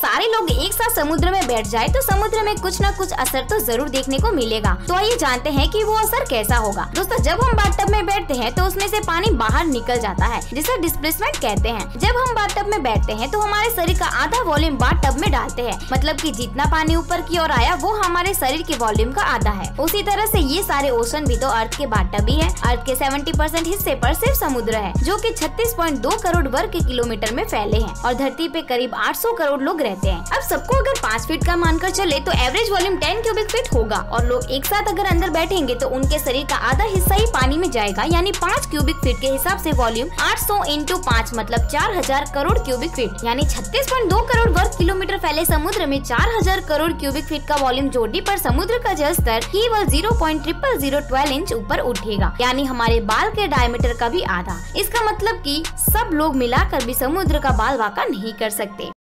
सारे लोग एक साथ समुद्र में बैठ जाए तो समुद्र में कुछ न कुछ असर तो ज़रूर देखने को मिलेगा। तो आइए जानते हैं कि वो असर कैसा होगा। दोस्तों, जब हम बाथटब में बैठते हैं तो उसमें से पानी बाहर निकल जाता है, जिसे डिस्प्लेसमेंट कहते हैं। जब हम बाथटब में बैठते हैं तो हमारे शरीर का आधा वॉल्यूम बाथटब में डालते हैं। मतलब की जितना पानी ऊपर की ओर आया, वो हमारे शरीर के वॉल्यूम का आधा है। उसी तरह ऐसी ये सारे ओशन भी तो अर्थ के बाटब ही है। अर्थ के 70 परसेंट हिस्से पर सिर्फ़ समुद्र है, जो कि 36.2 करोड़ वर्ग किलोमीटर में फैले हैं। और धरती पे करीब 800 करोड़ लोग रहते हैं। अब सबको अगर पाँच फीट का मानकर चले तो average volume ten cubic feet होगा। और लोग एक साथ अगर अंदर बैठेंगे तो उनके शरीर का आधा हिस्सा ही पानी में जाएगा, यानी पाँच क्यूबिक फीट के हिसाब से वॉल्यूम आठ सौ इंटू पाँच मतलब चार हज़ार करोड़ क्यूबिक फीट यानी छत्तीस पॉइंट दो करोड़ वर्ग किलोमीटर फैले समुद्र में चार हज़ार करोड़ क्यूबिक फीट का वॉल्यूम जोड़ने पर समुद्र का जल स्तर केवल zero point triple zero twelve inch ऊपर उठेगा। यानी हमारे बाल के डायमीटर का भी आधा। इसका मतलब कि सब लोग मिलाकर भी समुद्र का बाल वाका नहीं कर सकते।